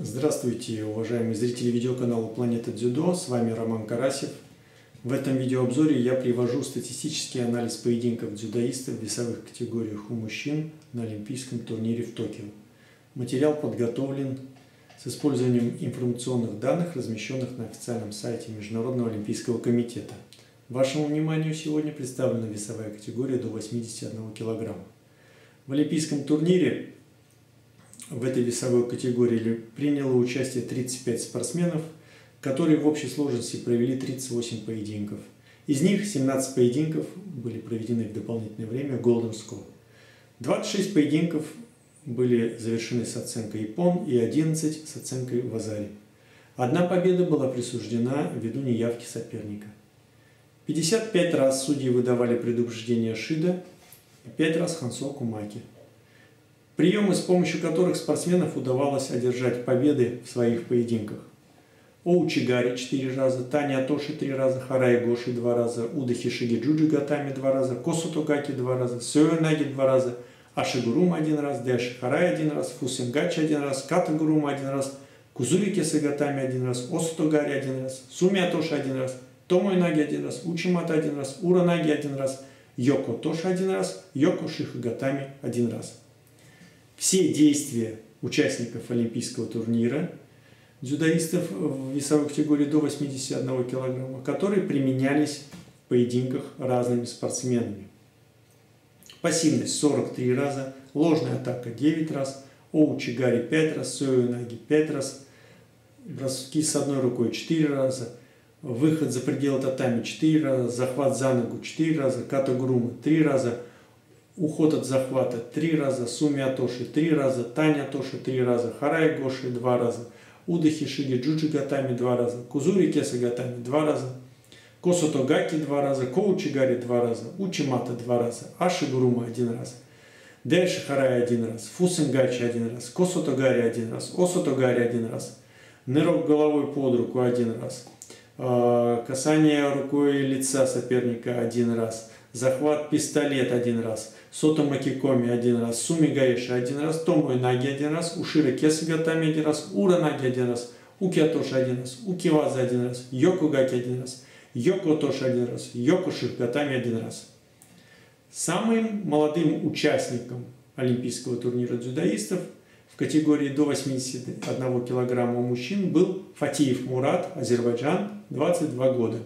Здравствуйте, уважаемые зрители видеоканала Планета Дзюдо. С вами Роман Карасев. В этом видеообзоре я привожу статистический анализ поединков дзюдоистов в весовых категориях у мужчин на Олимпийском турнире в Токио. Материал подготовлен с использованием информационных данных, размещенных на официальном сайте Международного Олимпийского комитета. Вашему вниманию сегодня представлена весовая категория до 81 кг. В Олимпийском турнире в этой весовой категории приняло участие 35 спортсменов, которые в общей сложности провели 38 поединков. Из них 17 поединков были проведены в дополнительное время Golden Score. 26 поединков были завершены с оценкой Япон и 11 с оценкой Вазари. Одна победа была присуждена ввиду неявки соперника. 55 раз судьи выдавали предупреждение Шида и 5 раз Хансо Кумаки – приемы, с помощью которых спортсменов удавалось одержать победы в своих поединках. Оучигари 4 раза, Таня Атоши 3 раза, Харай Гоши 2 раза, Уда Хишиги Джуджи Гатами 2 раза, Косу Тогаки 2 раза, Сёйонаги 2 раза, Ашигурума 1 раз, Дэши Харай 1 раз, Фусенгачи 1 раз, Катагурума 1 раз, Кузури Кесагатами 1 раз, Осутогари 1 раз, Суми Атоши 1 раз, Томойнаги 1 раз, Учимата 1 раз, Уранаги 1 раз, Йоко Тоши 1 раз, Йоко Шихагатами 1 раз все действия участников Олимпийского турнира, дзюдоистов в весовой категории до 81 кг, которые применялись в поединках разными спортсменами. Пассивность 43 раза, ложная атака 9 раз, оучигари 5 раз, сойонаги 5 раз, броски с одной рукой 4 раза, выход за пределы татами 4 раза, захват за ногу 4 раза, катагурума 3 раза, уход от захвата три раза, Суми Атоши три раза, Таня Атоши три раза, Харай Гоши два раза, Уда Хишиги Джуджи Гатами два раза, Кузури Кеса Гатами два раза, Косото Гаки два раза, Коучигари два раза, Учимата два раза, Аши Гурума один раз, Дальше Харай один раз, Фусенгачи один раз, Косото Гари один раз, Осото Гари один раз, Нырок головой под руку один раз, а, касание рукой лица соперника один раз – захват пистолет один раз, Сото Макикоми один раз, Суми Гаиши один раз, Томой Наги один раз, Ушира Кесагатами один раз, Ура Наги один раз, Укиатоши один раз, Укиваза один раз, Йоку Гаки один раз, Йоко Тоши один раз, Йоку Шихгатами один раз. Самым молодым участником Олимпийского турнира дзюдоистов в категории до 81 килограмма мужчин был Фатиев Мурат, Азербайджан, 22 года.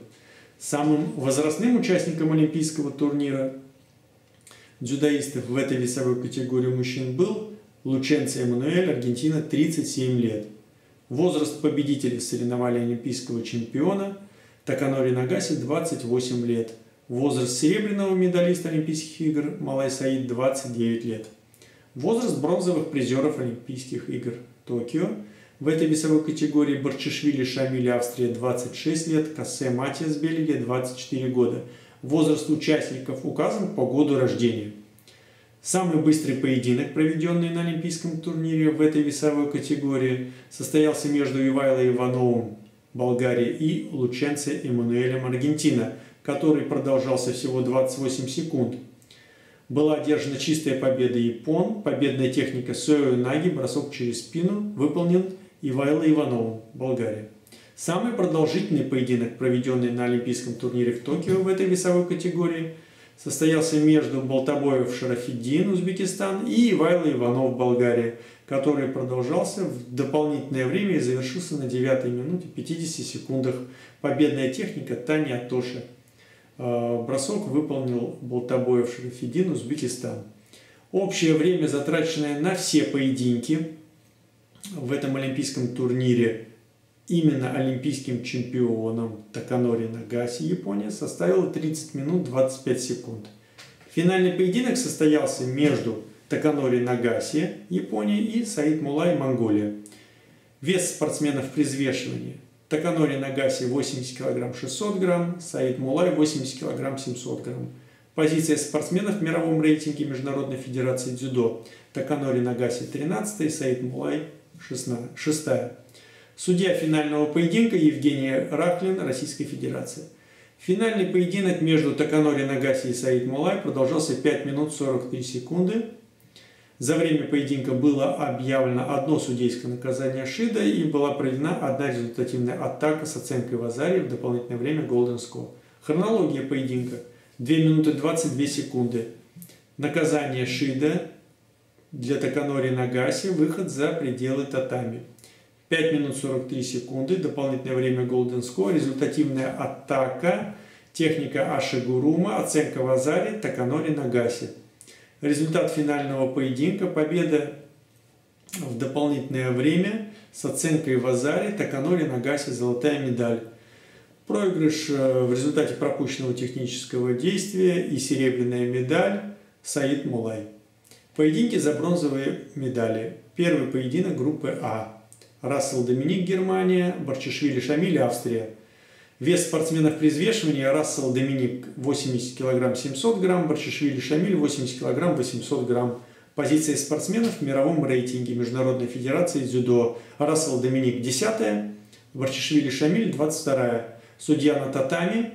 Самым возрастным участником Олимпийского турнира дзюдоистов в этой весовой категории мужчин был Лученцо Эммануэль, Аргентина, 37 лет. Возраст победителя соревнований олимпийского чемпиона Таканори Нагаси 28 лет. Возраст серебряного медалиста Олимпийских игр Малай Саид 29 лет. Возраст бронзовых призеров Олимпийских игр Токио в этой весовой категории Барчишвили Шамиль Австрия 26 лет, Кассе Матиас Бельгия 24 года. Возраст участников указан по году рождения. Самый быстрый поединок, проведенный на Олимпийском турнире в этой весовой категории, состоялся между Ивайло Ивановым Болгария и Лученце Эммануэлем Аргентина, который продолжался всего 28 секунд. Была одержана чистая победа Япон, победная техника Сойо Наги, бросок через спину, выполнен Ивайла Иванову, Болгария. Самый продолжительный поединок, проведенный на Олимпийском турнире в Токио в этой весовой категории, состоялся между Болтобоев Шарафиддин, Узбекистан, и Ивайло Иванов, Болгария, который продолжался в дополнительное время и завершился на 9 минуте 50 секундах. Победная техника Таня Атоши. А, бросок выполнил Болтобоев Шарафиддин, Узбекистан. Общее время, затраченное на все поединки, в этом олимпийском турнире именно олимпийским чемпионом Таканори Нагаси Япония составила 30 минут 25 секунд. Финальный поединок состоялся между Таканори Нагаси Япония и Саид Мулай Монголия. Вес спортсменов при взвешивании. Таканори Нагаси 80 кг 600 грамм, Саид Мулай 80 кг 700 грамм. Позиция спортсменов в мировом рейтинге Международной Федерации Дзюдо. Таканори Нагаси 13, Саид Мулай шестая. Судья финального поединка Евгения Рахлин, Российская Федерация. Финальный поединок между Таканори Нагаси и Саид Мулай продолжался 5 минут 43 секунды. За время поединка было объявлено одно судейское наказание Шида и была проведена одна результативная атака с оценкой Вазари в дополнительное время Golden Score. Хронология поединка. 2 минуты 22 секунды. Наказание Шида для Таканори Нагаси. Выход за пределы татами. 5 минут 43 секунды. Дополнительное время Golden Score. Результативная атака. Техника Ашигурума. Оценка Вазари. Таканори Нагаси. Результат финального поединка – победа в дополнительное время с оценкой в Азаре, Таканори Нагаси золотая медаль. Проигрыш э, в результате пропущенного технического действия и серебряная медаль Саид Мулай. Поединки за бронзовые медали. Первый поединок группы А. Рассел Доминик, Германия, Барчишвили Шамиль, Австрия – Вес спортсменов при взвешивании Рассел Доминик 80 кг 700 грамм, Барчишвили Шамиль 80 кг 800 грамм. Позиция спортсменов в мировом рейтинге Международной Федерации дзюдо. Рассел Доминик 10 Барчишвили Шамиль 22 Судья на татами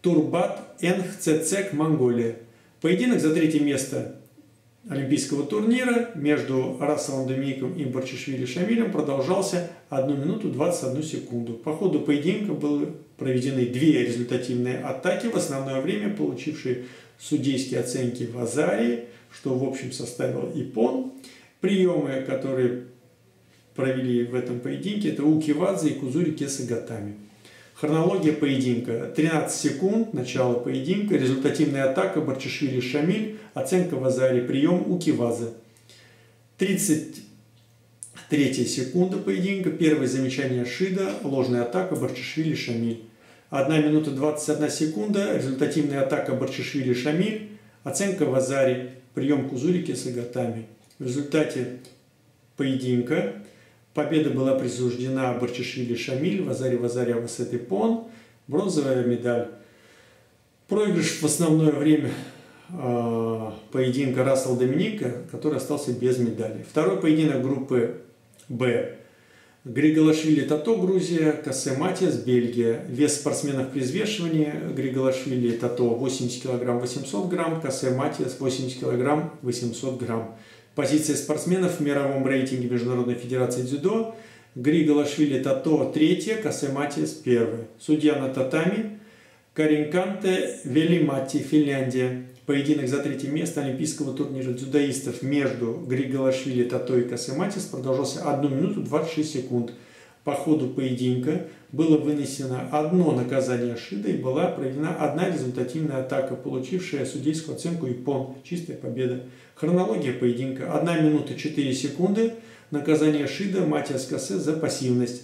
Турбат Энхцецек Монголия. Поединок за третье место Олимпийского турнира между Расселом Домиником и Барчишвили Шамилем продолжался 1 минуту 21 секунду. По ходу поединка было проведены две результативные атаки, в основное время получившие судейские оценки в Азарии, что в общем составил Ипон. Приемы, которые провели в этом поединке, это Укивадзе и Кузури Кесагатами. Хронология поединка. 13 секунд, начало поединка, результативная атака Барчишвили Шамиль, оценка в Азаре, прием Укивадзе. 30 Третья секунда поединка, первое замечание Шида, ложная атака Барчишвили Шамиль. 1 минута 21 секунда, результативная атака Барчишвили Шамиль, оценка в Азаре, прием Кузурики с Агатами. В результате поединка победа была присуждена Барчишвили Шамиль, Вазаре Вазаре Авасетипон, бронзовая медаль. Проигрыш в основное время э, поединка Рассел Доминика, который остался без медали. Второй поединок группы Б. Григолашвили Тато, Грузия, Кассе Матиас, Бельгия. Вес спортсменов при взвешивании Григолашвили Тато 80 кг 800 грамм, Кассе Матиас 80 кг 800 грамм. Позиция спортсменов в мировом рейтинге Международной Федерации Дзюдо. Григолашвили Тато третья, Кассе Матиас первая. Судья на татами Каринканте Велимати, Финляндия. Поединок за третье место Олимпийского турнира дзюдоистов между Григолашвили, Тато и Касематис продолжался 1 минуту 26 секунд. По ходу поединка было вынесено одно наказание Шида и была проведена одна результативная атака, получившая судейскую оценку Ипон. Чистая победа. Хронология поединка. 1 минута 4 секунды. Наказание Шида Матиас Кассе за пассивность.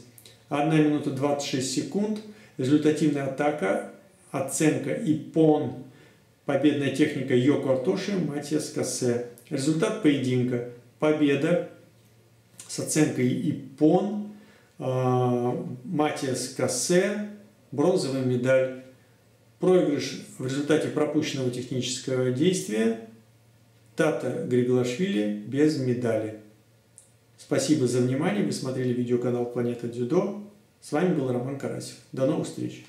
1 минута 26 секунд. Результативная атака. Оценка Ипон победная техника Йоко Артоши, Матиас Кассе. Результат поединка. Победа с оценкой ИПОН, а, Матиас Кассе, бронзовая медаль. Проигрыш в результате пропущенного технического действия. Тата Григлашвили без медали. Спасибо за внимание. Вы смотрели видеоканал Планета Дзюдо. С вами был Роман Карасев. До новых встреч!